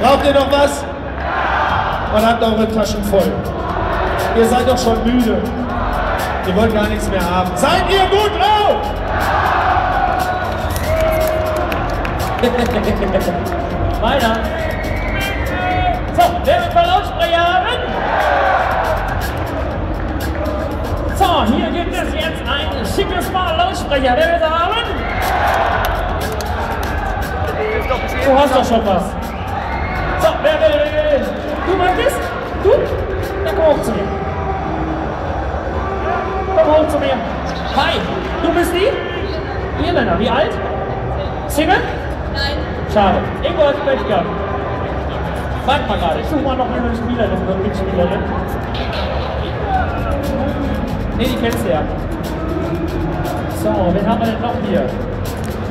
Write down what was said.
Braucht ihr noch was? Und habt eure Taschen voll. Ihr seid doch schon müde. Ihr wollt gar nichts mehr haben. Seid ihr gut drauf? Weiter. So, wer will mal Lautsprecher haben? So, hier gibt es jetzt ein schickes Mal Lautsprecher. Wer will sie haben? Du hast doch schon was. Wer will? Du möchtest? Du? Dann komm hoch zu mir. Komm hoch zu mir. Hi, du bist die? Irländer, wie alt? Single? Nein. Schade. Ingo hat Pech gehabt. Warte mal gerade, ich suche mal noch eine Spielerin oder Mitspielerin. Nee, die kennst du ja. So, wen haben wir denn noch hier?